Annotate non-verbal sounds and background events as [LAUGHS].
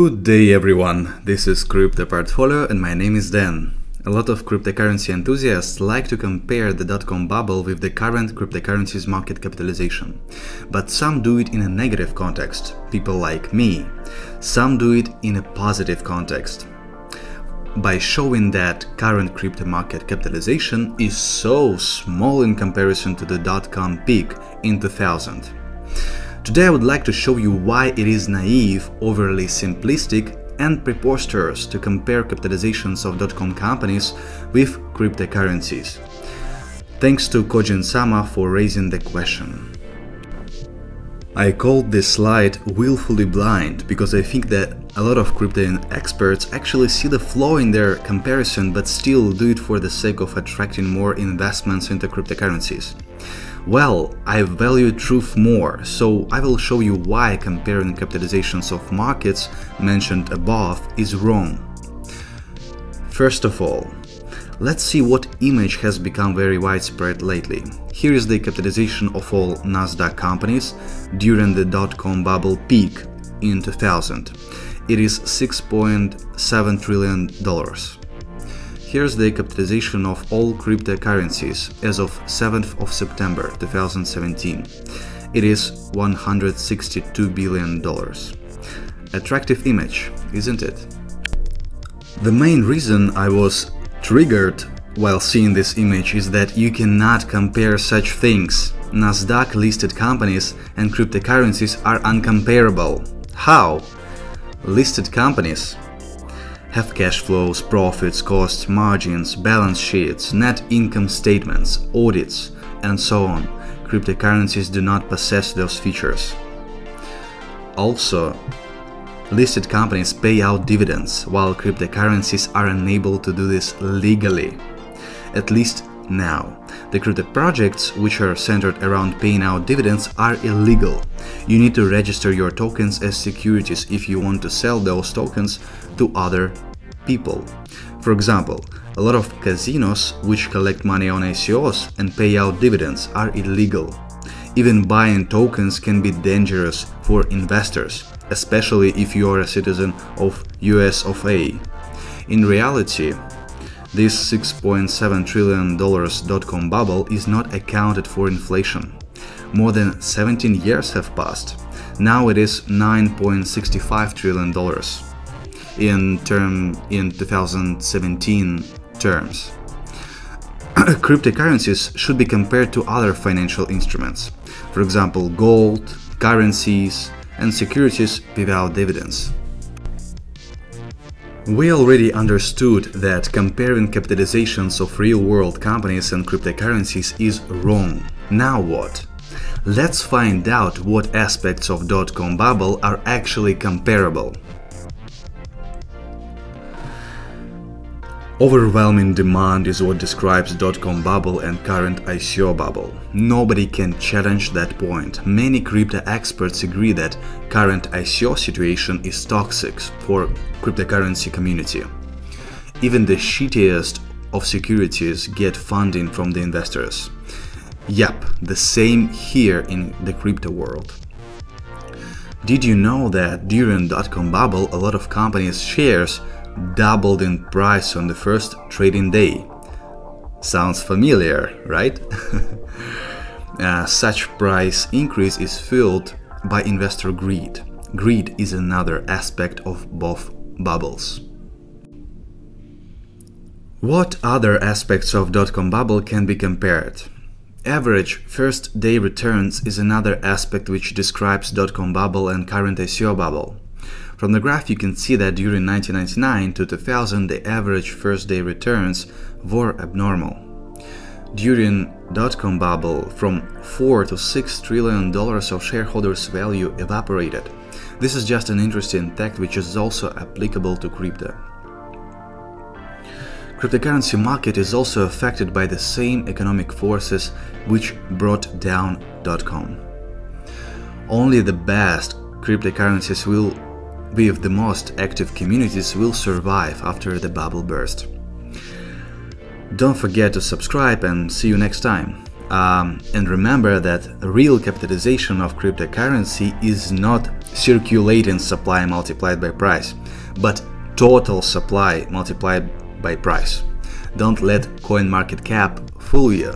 Good day everyone, this is Crypto Portfolio and my name is Dan. A lot of cryptocurrency enthusiasts like to compare the dot-com bubble with the current cryptocurrency's market capitalization. But some do it in a negative context, people like me. Some do it in a positive context, by showing that current crypto market capitalization is so small in comparison to the dot-com peak in 2000. Today I would like to show you why it is naive, overly simplistic and preposterous to compare capitalizations of dot-com companies with cryptocurrencies. Thanks to Kojin Sama for raising the question. I called this slide willfully blind because I think that a lot of crypto experts actually see the flaw in their comparison but still do it for the sake of attracting more investments into cryptocurrencies. Well, I value truth more, so I will show you why comparing capitalizations of markets mentioned above is wrong. First of all, let's see what image has become very widespread lately. Here is the capitalization of all Nasdaq companies during the dot-com bubble peak in 2000. It is 6.7 trillion dollars. Here's the capitalization of all cryptocurrencies as of 7th of September 2017. It is 162 billion dollars. Attractive image, isn't it? The main reason I was triggered while seeing this image is that you cannot compare such things. Nasdaq listed companies and cryptocurrencies are uncomparable. How? Listed companies have cash flows, profits, costs, margins, balance sheets, net income statements, audits, and so on. Cryptocurrencies do not possess those features. Also, listed companies pay out dividends, while cryptocurrencies are unable to do this legally. At least now. The crypto projects, which are centered around paying out dividends, are illegal. You need to register your tokens as securities if you want to sell those tokens to other people. For example, a lot of casinos which collect money on ICOs and pay out dividends are illegal. Even buying tokens can be dangerous for investors, especially if you are a citizen of US of A. In reality, this $6.7 trillion dot-com bubble is not accounted for inflation. More than 17 years have passed. Now it is $9.65 trillion in term in 2017 terms. [CLEARS THROAT] Cryptocurrencies should be compared to other financial instruments, for example gold, currencies, and securities without dividends. We already understood that comparing capitalizations of real-world companies and cryptocurrencies is wrong. Now what? Let's find out what aspects of dot-com bubble are actually comparable. Overwhelming demand is what describes dot-com bubble and current ICO bubble. Nobody can challenge that point. Many crypto experts agree that current ICO situation is toxic for cryptocurrency community. Even the shittiest of securities get funding from the investors. Yep, the same here in the crypto world. Did you know that during dot-com bubble a lot of companies' shares doubled in price on the first trading day. Sounds familiar, right? [LAUGHS] uh, such price increase is fueled by investor greed. Greed is another aspect of both bubbles. What other aspects of dot-com bubble can be compared? Average first day returns is another aspect which describes dot-com bubble and current ICO bubble. From the graph you can see that during 1999 to 2000 the average first day returns were abnormal. During dot-com bubble, from 4 to 6 trillion dollars of shareholders' value evaporated. This is just an interesting fact which is also applicable to crypto. Cryptocurrency market is also affected by the same economic forces which brought down dot-com. Only the best cryptocurrencies will with the most active communities will survive after the bubble burst. Don't forget to subscribe and see you next time. Um, and remember that real capitalization of cryptocurrency is not circulating supply multiplied by price, but total supply multiplied by price. Don't let CoinMarketCap fool you.